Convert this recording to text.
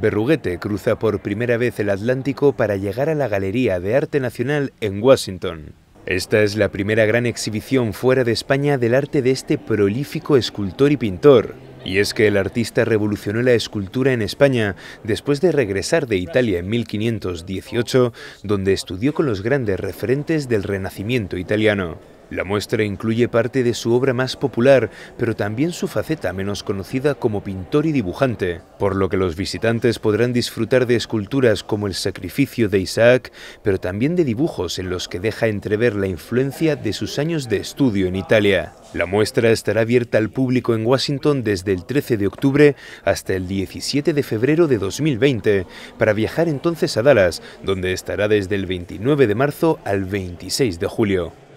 Berruguete cruza por primera vez el Atlántico para llegar a la Galería de Arte Nacional en Washington. Esta es la primera gran exhibición fuera de España del arte de este prolífico escultor y pintor. Y es que el artista revolucionó la escultura en España después de regresar de Italia en 1518, donde estudió con los grandes referentes del Renacimiento italiano. La muestra incluye parte de su obra más popular, pero también su faceta menos conocida como pintor y dibujante, por lo que los visitantes podrán disfrutar de esculturas como el sacrificio de Isaac, pero también de dibujos en los que deja entrever la influencia de sus años de estudio en Italia. La muestra estará abierta al público en Washington desde el 13 de octubre hasta el 17 de febrero de 2020, para viajar entonces a Dallas, donde estará desde el 29 de marzo al 26 de julio.